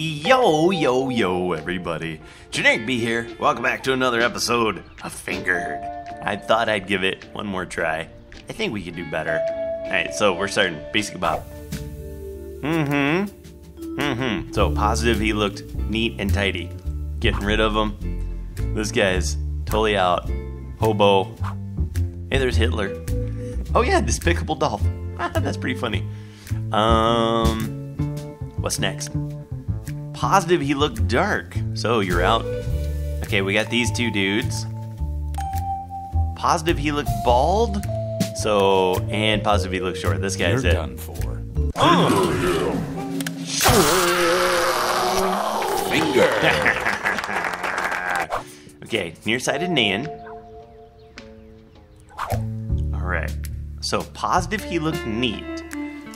Yo, yo, yo, everybody. Generik B here. Welcome back to another episode of Fingered. I thought I'd give it one more try. I think we could do better. Alright, so we're starting basic about. Mm hmm. Mm hmm. So, positive he looked neat and tidy. Getting rid of him. This guy's totally out. Hobo. Hey, there's Hitler. Oh, yeah, Despicable Dolph. That's pretty funny. Um, what's next? Positive he looked dark. So you're out. Okay, we got these two dudes. Positive he looked bald. So and positive he looked short. This guy's You're it. done for. Finger. Okay, nearsighted Nan. All right. So positive he looked neat.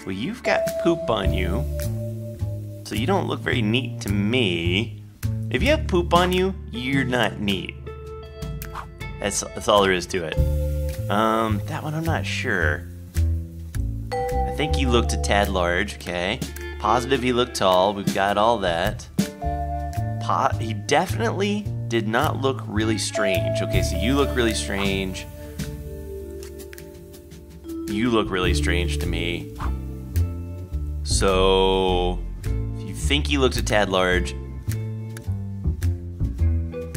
Well, you've got poop on you, so you don't look very neat to me. If you have poop on you, you're not neat. That's that's all there is to it. Um, that one I'm not sure. I think he looked a tad large. Okay. Positive he looked tall. We've got all that. Po- he definitely did not look really strange. Okay, so you look really strange. You look really strange to me. So, he looks a tad large,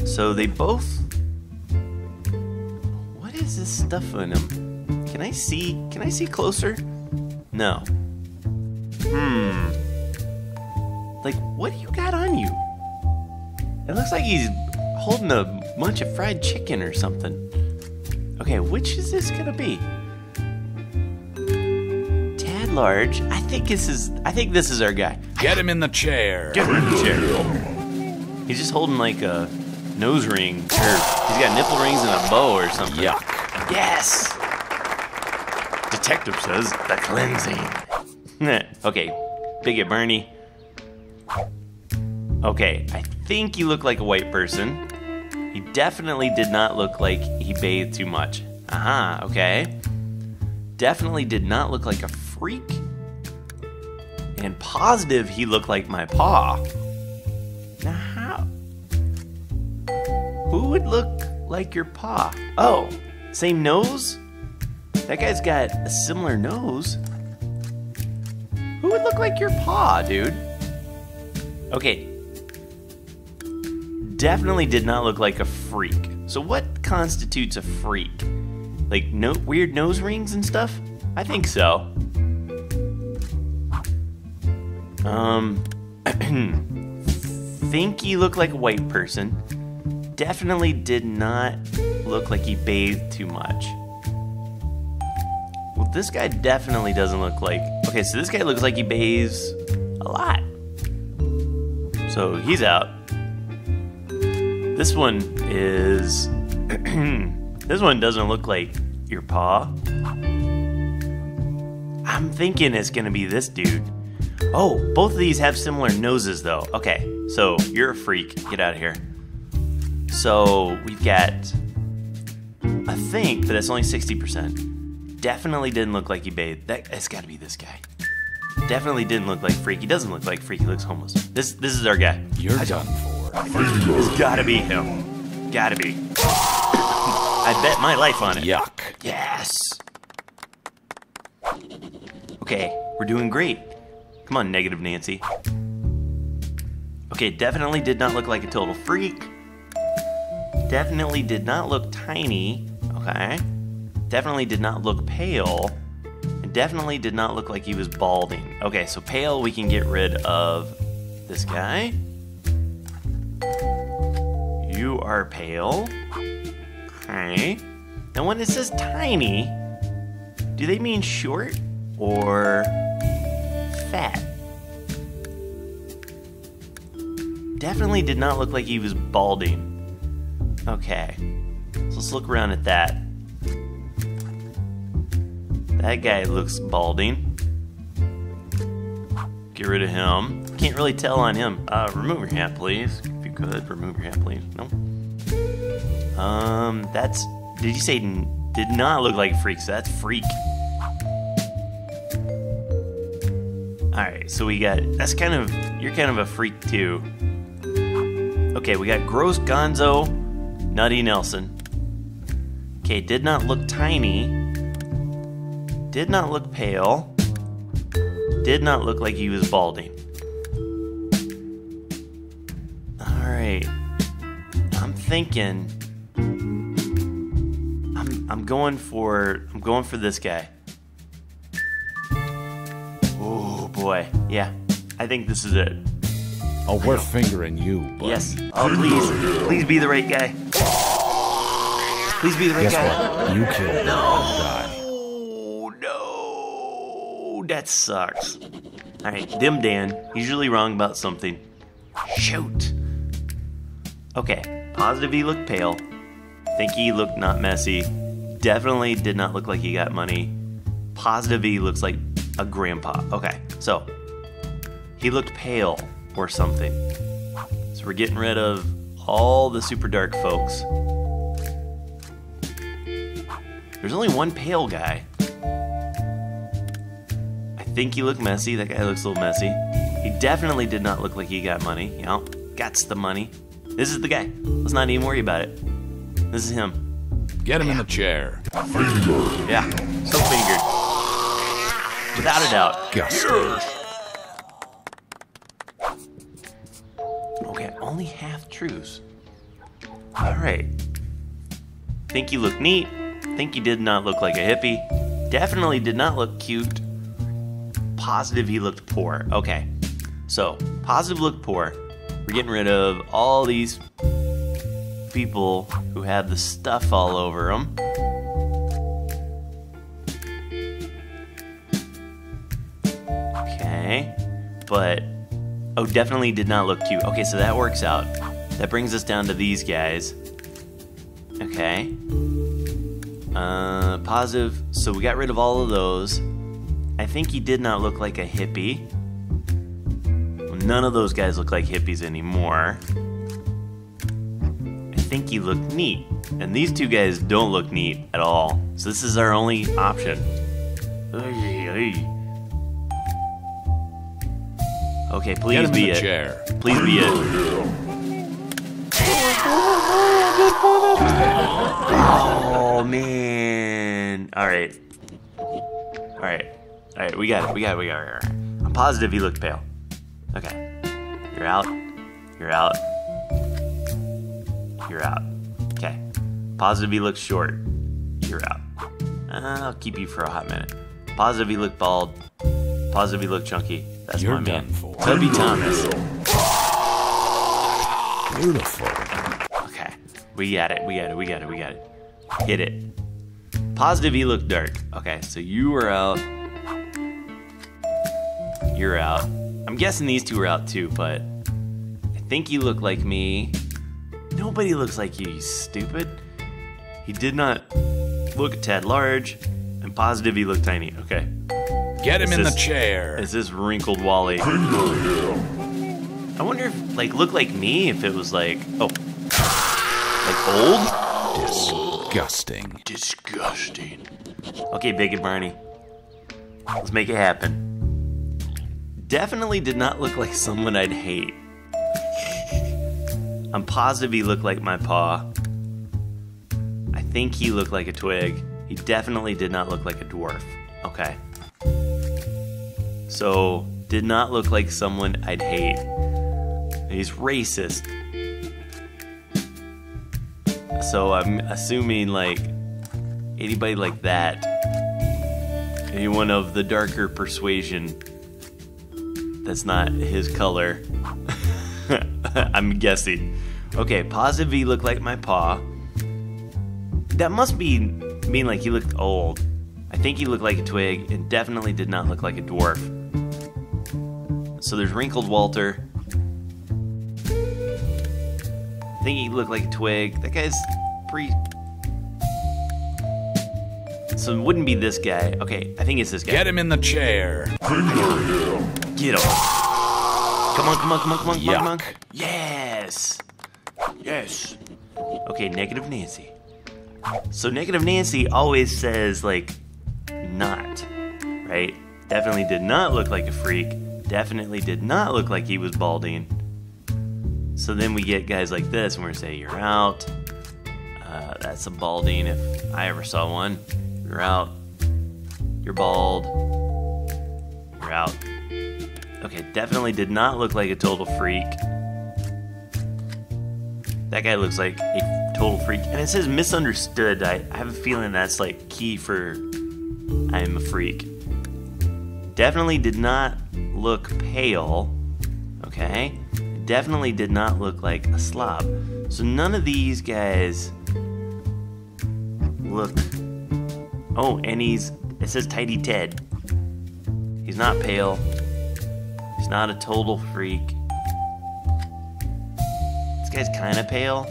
so they both. What is this stuff on him? Can I see? Can I see closer? No. Hmm. Like, what do you got on you? It looks like he's holding a bunch of fried chicken or something. Okay, which is this gonna be? Tad large. I think this is. I think this is our guy. Get him in the chair. Get him in the chair. He's just holding like a nose ring. Or he's got nipple rings and a bow or something. Yuck. Yes. Detective says the cleansing. okay, Bigot Bernie. Okay, I think he looked like a white person. He definitely did not look like he bathed too much. Aha, okay. Definitely did not look like a freak. And positive he looked like my paw. Now how? Who would look like your paw? Oh, same nose? That guy's got a similar nose. Who would look like your paw, dude? Okay. Definitely did not look like a freak. So what constitutes a freak? Like no weird nose rings and stuff? I think so. Um think he looked like a white person. Definitely did not look like he bathed too much. Well, this guy definitely doesn't look like. Okay, so this guy looks like he bathes a lot. So he's out. This one is. this one doesn't look like your paw. I'm thinking it's gonna be this dude. Oh, both of these have similar noses though. Okay, so you're a freak. Get out of here. So we've got I think, but that's only 60%. Definitely didn't look like he bathed. That, it's gotta be this guy. Definitely didn't look like freak. He doesn't look like freak. He looks homeless. This this is our guy. You're done for. It's gotta be him. Gotta be. I bet my life on it. Yuck. Yes. Okay, we're doing great. Come on, negative Nancy. Okay, definitely did not look like a total freak. Definitely did not look tiny. Okay. Definitely did not look pale. And definitely did not look like he was balding. Okay, so pale, we can get rid of this guy. You are pale. Okay. Now, when it says tiny, do they mean short or fat? Definitely did not look like he was balding. Okay. So let's look around at that. That guy looks balding. Get rid of him. Can't really tell on him. Uh, remove your hat, please. If you could, remove your hat, please. No. Um, that's. Did you say did not look like freak? So that's freak. Alright, so we got. That's kind of. You're kind of a freak too. Okay, we got Gross Gonzo, Nutty Nelson. Okay, did not look tiny. Did not look pale. Did not look like he was balding. Alright. I'm thinking. I'm I'm going for I'm going for this guy. Boy. Yeah. I think this is it. Oh, we're fingering you, bud. Yes. Oh please. Please be the right guy. Please be the right Guess guy. what? You killed him. Die. Oh no. That sucks. Alright, Dim Dan. He's usually wrong about something. Shoot. Okay. Positive he looked pale. Think he looked not messy. Definitely did not look like he got money. Positive he looks like a grandpa. Okay, so he looked pale or something. So we're getting rid of all the super dark folks. There's only one pale guy. I think he looked messy. That guy looks a little messy. He definitely did not look like he got money. You know, gots the money. This is the guy. Let's not even worry about it. This is him. Get him in the chair. Yeah, so fingered. Without a doubt. Disgusting. Okay, only half truths. Alright. Think you look neat. Think you did not look like a hippie. Definitely did not look cute. Positive he looked poor. Okay. So, positive looked poor. We're getting rid of all these people who have the stuff all over them. Okay. But Oh, definitely did not look cute. Okay, so that works out. That brings us down to these guys. Okay. Uh, positive. So we got rid of all of those. I think he did not look like a hippie. None of those guys look like hippies anymore. I think he looked neat. And these two guys don't look neat at all. So this is our only option. Okay, please be it. chair. Please be it. Oh man! All right, all right, all right. We got it. We got it. We got it. Right. I'm positive he looked pale. Okay, you're out. You're out. You're out. Okay. Positive he looks short. You're out. Uh, I'll keep you for a hot minute. Positive he looked bald. Positive he looked chunky. That's You're my man. done for. Tubby Thomas. Beautiful. Okay. We got it. We got it. We got it. We got it. Hit it. Positive he looked dark. Okay, so you were out. You're out. I'm guessing these two are out too, but I think you look like me. Nobody looks like you, you stupid. He did not look a tad large, and positive he looked tiny. Okay. Get him Is in the chair. Is this wrinkled Wally? I wonder if like look like me if it was like oh like old? Disgusting. Disgusting. Okay, Big and Barney. Let's make it happen. Definitely did not look like someone I'd hate. I'm positive he looked like my paw. I think he looked like a twig. He definitely did not look like a dwarf. Okay. So, did not look like someone I'd hate. He's racist. So I'm assuming like anybody like that, anyone of the darker persuasion that's not his color. I'm guessing. Okay, positive V looked like my paw. That must be mean like he looked old. I think he looked like a twig and definitely did not look like a dwarf. So there's wrinkled Walter. I think he looked like a twig. That guy's pretty. So it wouldn't be this guy. Okay, I think it's this guy. Get him in the chair. Get him. Come on, come on, come on, come on, come on, come on. Yuck. Yes. Yes. Okay, negative Nancy. So negative Nancy always says like not, right? Definitely did not look like a freak. Definitely did not look like he was balding. So then we get guys like this, and we're say, You're out. Uh, that's a balding if I ever saw one. You're out. You're bald. You're out. Okay, definitely did not look like a total freak. That guy looks like a total freak. And it says misunderstood. I, I have a feeling that's like key for I am a freak. Definitely did not look pale. Okay? Definitely did not look like a slob. So none of these guys look. Oh, and he's. It says Tidy Ted. He's not pale. He's not a total freak. This guy's kind of pale.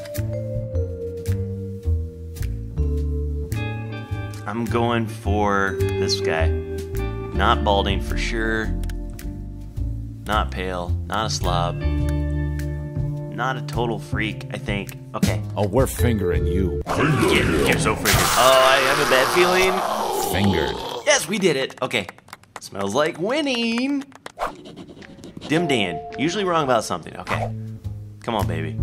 I'm going for this guy. Not balding for sure. Not pale. Not a slob. Not a total freak, I think. Okay. Oh, we're fingering you. Get, get so freaking. Oh, I have a bad feeling. Fingered. Yes, we did it. Okay. Smells like winning. Dim Dan. Usually wrong about something. Okay. Come on, baby.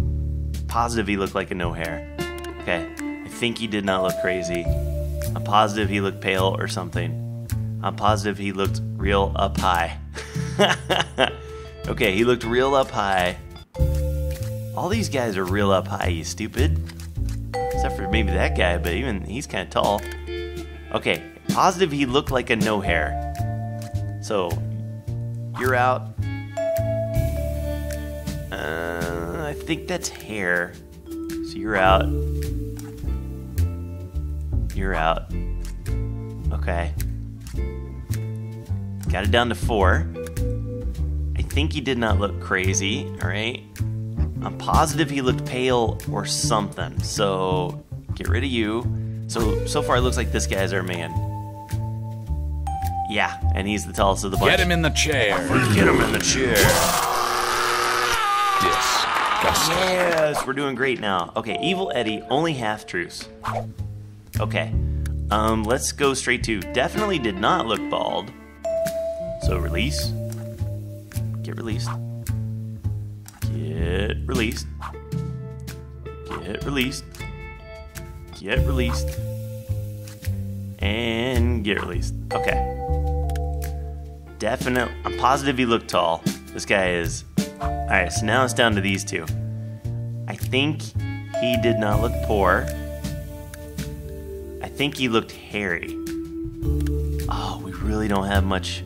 Positive he looked like a no hair. Okay. I think he did not look crazy. I'm positive he looked pale or something. I'm positive he looked real up high. okay, he looked real up high. All these guys are real up high, you stupid. Except for maybe that guy, but even he's kind of tall. Okay, positive he looked like a no hair. So, you're out. Uh, I think that's hair. So you're out. You're out. Okay. Got it down to four. I think he did not look crazy, alright? I'm positive he looked pale or something, so get rid of you. So, so far it looks like this guy's our man. Yeah, and he's the tallest of the bunch. Get him in the chair. Get him in the chair. Disgusting. Yes, we're doing great now. Okay, Evil Eddie, only half truths. Okay, um, let's go straight to definitely did not look bald. So release. Get released. Get released. Get released. Get released. And get released. Okay. Definite. I'm positive he looked tall. This guy is. Alright, so now it's down to these two. I think he did not look poor. I think he looked hairy. Oh, we really don't have much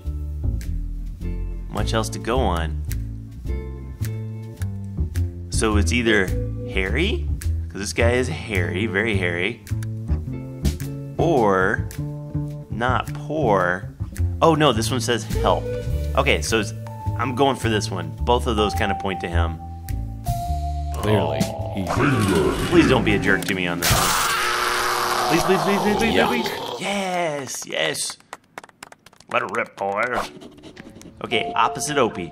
much else to go on. So it's either hairy, because this guy is hairy, very hairy, or not poor. Oh no, this one says help. Okay, so it's, I'm going for this one. Both of those kind of point to him. Clearly. Please don't be a jerk to me on this one. Please, please, please, please, please, Yuck. please. Yes, yes. Let it rip, boy. Okay, opposite Opie.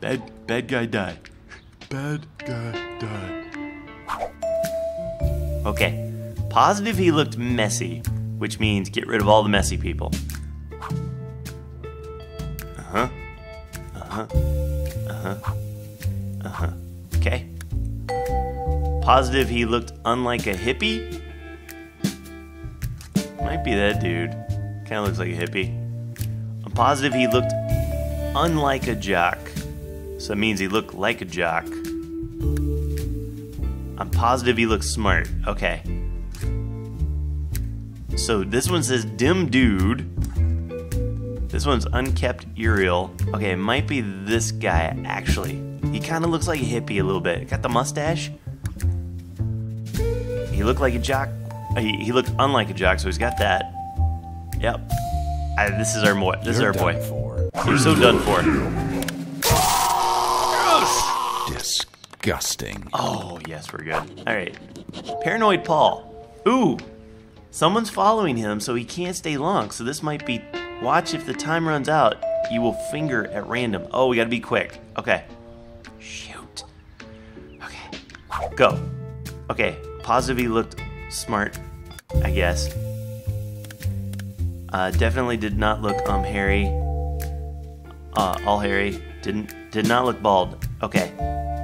Bad, bad guy die. Bad guy die. Okay, positive he looked messy, which means get rid of all the messy people. Uh huh. Uh huh. Uh huh. Uh huh. Okay. Positive he looked unlike a hippie. Might be that dude. Kind of looks like a hippie. Positive he looked unlike a jock. So it means he looked like a jock. I'm positive he looks smart. Okay. So this one says dim dude. This one's unkept Uriel. Okay, it might be this guy actually. He kind of looks like a hippie a little bit. Got the mustache. He looked like a jock. He, he looked unlike a jock, so he's got that. Yep. I, this is our boy. This You're is our boy. for. You're so done for. Disgusting. Oh, yes, we're good. All right. Paranoid Paul. Ooh. Someone's following him, so he can't stay long. So this might be. Watch if the time runs out, you will finger at random. Oh, we gotta be quick. Okay. Shoot. Okay. Go. Okay. Positive he looked smart, I guess. Uh, definitely did not look um hairy. Uh, all hairy. Didn't did not look bald. Okay,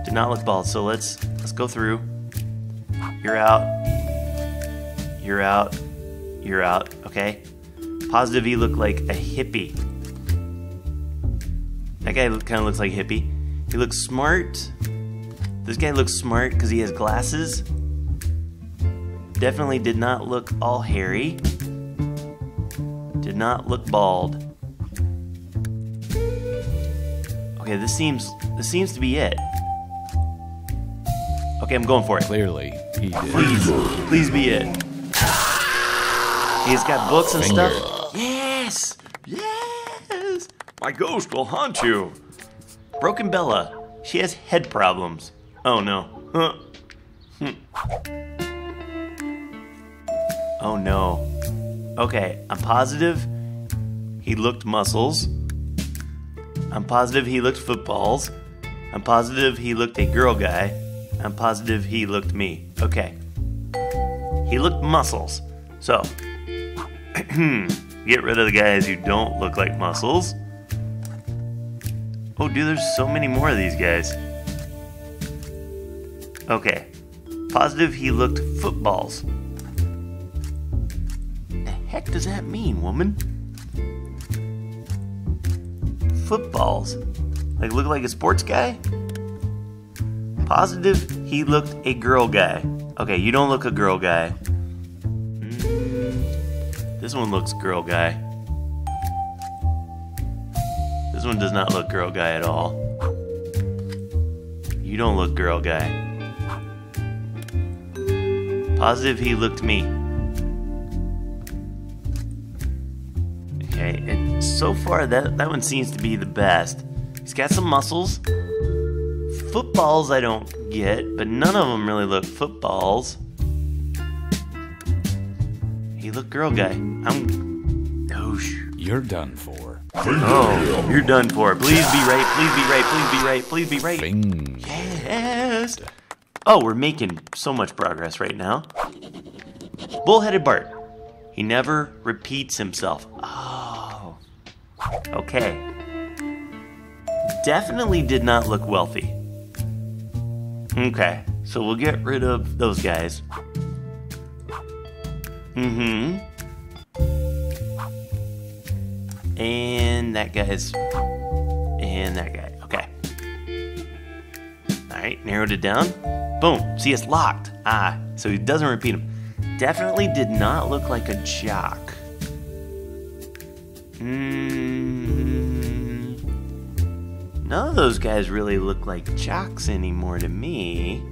did not look bald. So let's let's go through. You're out. You're out. You're out. Okay. Positive he looked like a hippie. That guy kind of looks like a hippie. He looks smart. This guy looks smart because he has glasses. Definitely did not look all hairy. Not look bald. Okay, this seems this seems to be it. Okay, I'm going for it. Clearly, he did. Please, please be it. He's got books and Finger. stuff. Yes, yes. My ghost will haunt you. Broken Bella. She has head problems. Oh no. Huh. Hmm. Oh no. Okay, I'm positive he looked muscles. I'm positive he looked footballs. I'm positive he looked a girl guy. I'm positive he looked me. Okay. He looked muscles. So, get rid of the guys who don't look like muscles. Oh, dude, there's so many more of these guys. Okay. Positive he looked footballs. Heck does that mean, woman? Footballs. Like look like a sports guy? Positive he looked a girl guy. Okay, you don't look a girl guy. Mm, this one looks girl guy. This one does not look girl guy at all. You don't look girl guy. Positive he looked me. So far that that one seems to be the best. He's got some muscles. Footballs I don't get, but none of them really look footballs. He look girl guy. I'm. Oosh. You're done for. Oh, you're done for. Please be right. Please be right. Please be right. Please be right. Yes. Oh, we're making so much progress right now. Bullheaded Bart. He never repeats himself. Oh. Okay. Definitely did not look wealthy. Okay, so we'll get rid of those guys. Mm hmm. And that guy's. And that guy. Okay. Alright, narrowed it down. Boom. See, it's locked. Ah, so he doesn't repeat them. Definitely did not look like a jock. Mm, none of those guys really look like jocks anymore to me.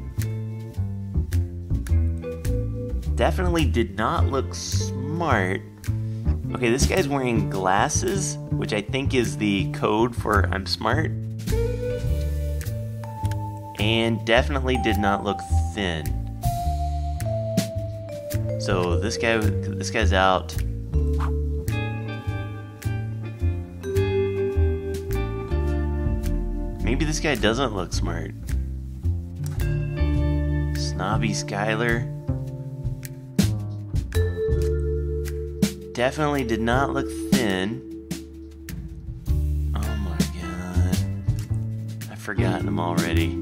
Definitely did not look smart. Okay, this guy's wearing glasses, which I think is the code for I'm smart. And definitely did not look thin. So this guy, this guy's out. Maybe this guy doesn't look smart. Snobby Skyler. Definitely did not look thin. Oh my god. I've forgotten him already.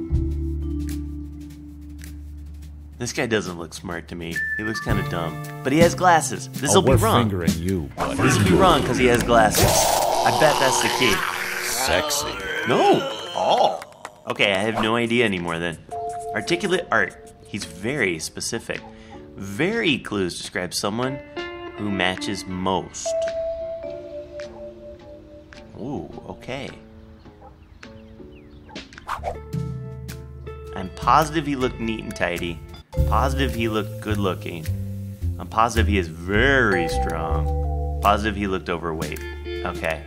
This guy doesn't look smart to me. He looks kind of dumb. But he has glasses. This will oh, be wrong. fingering you, buddy. This will be wrong because he has glasses. I bet that's the key. Sexy. No. Oh. Okay, I have no idea anymore then. Articulate art. He's very specific. Very clues describe someone who matches most. Ooh, okay. I'm positive he looked neat and tidy. Positive he looked good looking. I'm positive he is very strong. Positive he looked overweight. Okay.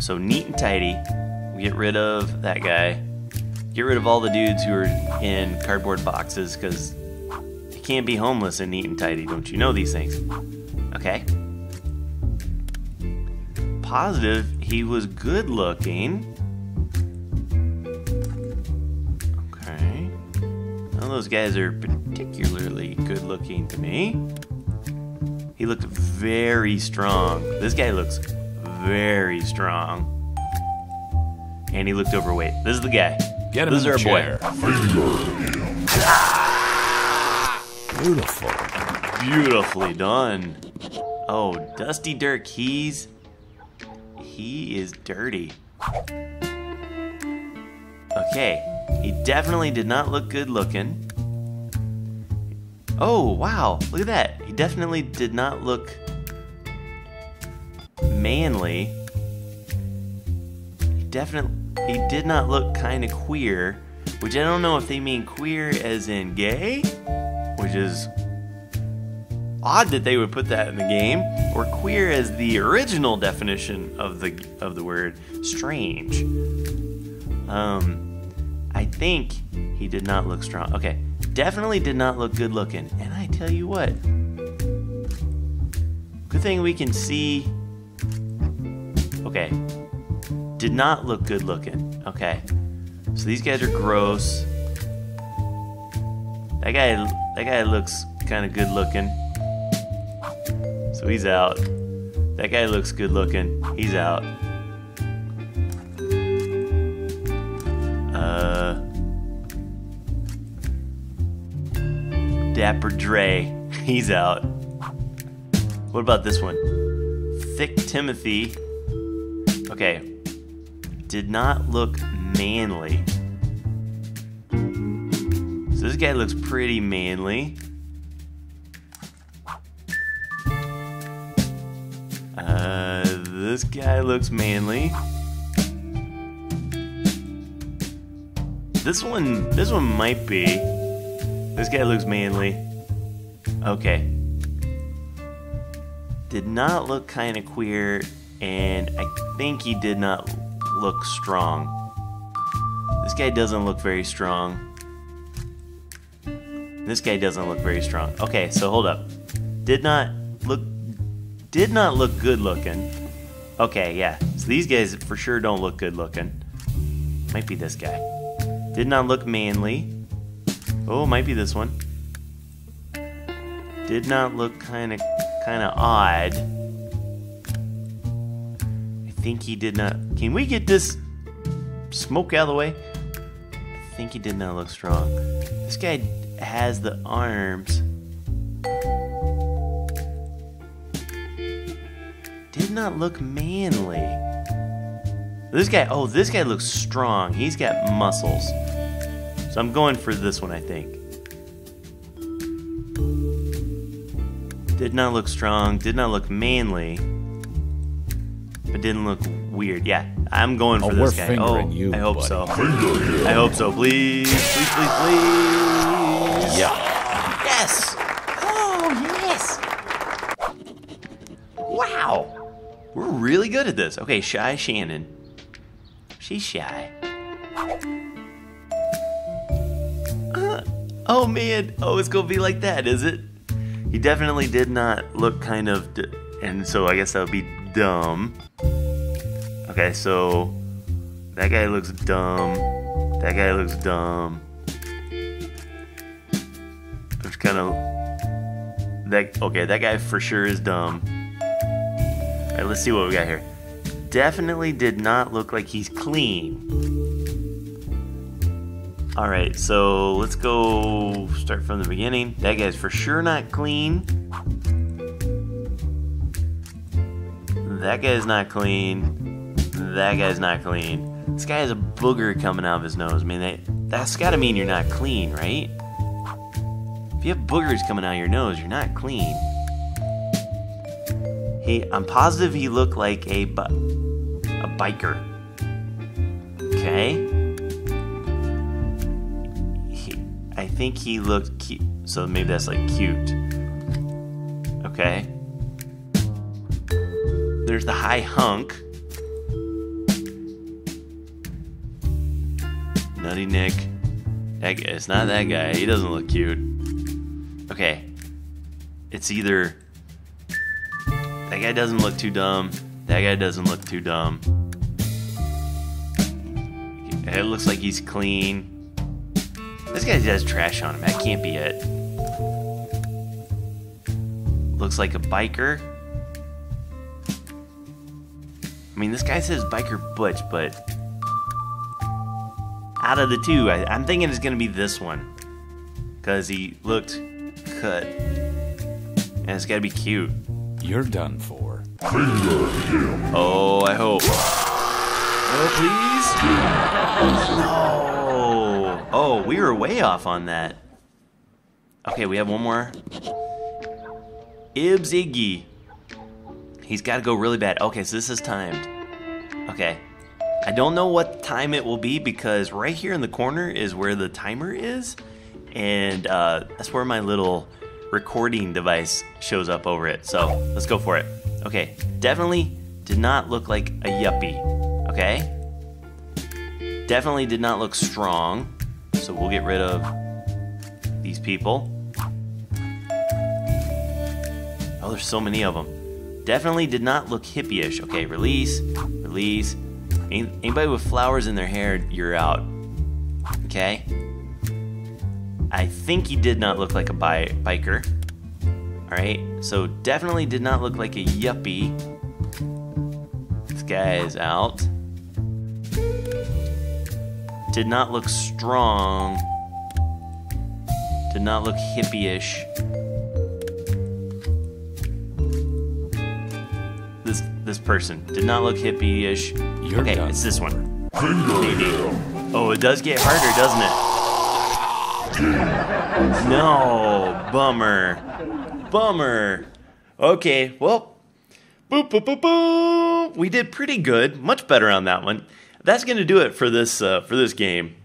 So neat and tidy. Get rid of that guy. Get rid of all the dudes who are in cardboard boxes because you can't be homeless and neat and tidy. Don't you know these things? Okay. Positive he was good looking. Okay. None of those guys are particularly good looking to me. He looked very strong. This guy looks very strong. And he looked overweight. This is the guy. Get him this in is the our chair. boy. Beautiful. Beautifully done. Oh, Dusty Dirk, he's he is dirty. Okay, he definitely did not look good looking. Oh, wow, look at that. He definitely did not look manly. He definitely he did not look kind of queer, which I don't know if they mean queer as in gay, which is odd that they would put that in the game, or queer as the original definition of the of the word strange. Um, I think he did not look strong. Okay, definitely did not look good looking. And I tell you what, good thing we can see. Okay, did not look good looking. Okay, so these guys are gross. That guy, that guy looks kind of good looking. So he's out. That guy looks good looking. He's out. Uh. Dapper Dre. He's out. What about this one? Thick Timothy. Okay. Did not look manly. So this guy looks pretty manly. Uh, this guy looks manly. This one, this one might be. This guy looks manly. Okay. Did not look kind of queer, and I think he did not look strong. This guy doesn't look very strong. This guy doesn't look very strong. Okay, so hold up. Did not look did not look good looking. Okay, yeah. So these guys for sure don't look good looking. Might be this guy. Did not look manly. Oh, might be this one. Did not look kind of kind of odd. Think he did not. Can we get this smoke out of the way? I think he did not look strong. This guy has the arms. Did not look manly. This guy, oh, this guy looks strong. He's got muscles. So I'm going for this one, I think. Did not look strong, did not look manly, but didn't look weird. Yeah, I'm going for Oh, this we're guy. fingering oh, you, I hope buddy. so. I hope so. Please, please, please, please. Yeah. Yes! Oh, yes! Wow! We're really good at this. Okay, Shy Shannon. She's shy. Uh, oh man! Oh, it's gonna be like that, is it? He definitely did not look kind of. D- and so I guess that would be dumb. Okay, so. That guy looks dumb. That guy looks dumb. It's kind of that. Okay, that guy for sure is dumb. All right, let's see what we got here. Definitely did not look like he's clean. All right, so let's go start from the beginning. That guy's for sure not clean. That guy's not clean. That guy's not clean. This guy has a booger coming out of his nose. I mean, that, that's got to mean you're not clean, right? If you have boogers coming out of your nose, you're not clean. He, I'm positive he looked like a bu- a biker. Okay. He, I think he looked cute. So maybe that's like cute. Okay. There's the high hunk. Nutty Nick. That it's not that guy. He doesn't look cute. Okay. It's either that guy doesn't look too dumb. That guy doesn't look too dumb. It looks like he's clean. This guy has trash on him. That can't be it. Looks like a biker. I mean, this guy says biker butch, but out of the two, I, I'm thinking it's gonna be this one. Cause he looked cut. And it's gotta be cute. You're done for. Oh, I hope. Oh, please. No. Oh, we were way off on that. Okay, we have one more. Ibs Iggy. He's got to go really bad. Okay, so this is timed. Okay. I don't know what time it will be because right here in the corner is where the timer is. And uh, that's where my little recording device shows up over it. So let's go for it. Okay, definitely did not look like a yuppie. Okay? Definitely did not look strong. So we'll get rid of these people. Oh, there's so many of them. Definitely did not look hippie-ish. Okay, release, release. Any- Anybody with flowers in their hair, you're out. Okay? I think he did not look like a bi- biker. Alright, so definitely did not look like a yuppie. This guy is out. Did not look strong. Did not look hippie-ish. This person did not look hippie-ish. You're okay, done it's this for. one. Maybe. Oh, it does get harder, doesn't it? No, bummer. Bummer. Okay, well, boop, boop, boop, boop. We did pretty good. Much better on that one. That's gonna do it for this uh, for this game.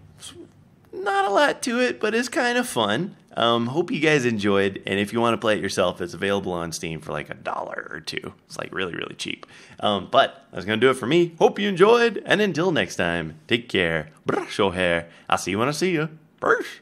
Not a lot to it, but it's kind of fun. Um, hope you guys enjoyed, and if you want to play it yourself, it's available on Steam for like a dollar or two. It's like really, really cheap. Um, but that's gonna do it for me. Hope you enjoyed, and until next time, take care. Brush your hair. I'll see you when I see you. Brush.